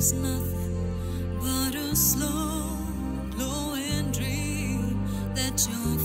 nothing but a slow glowing dream that your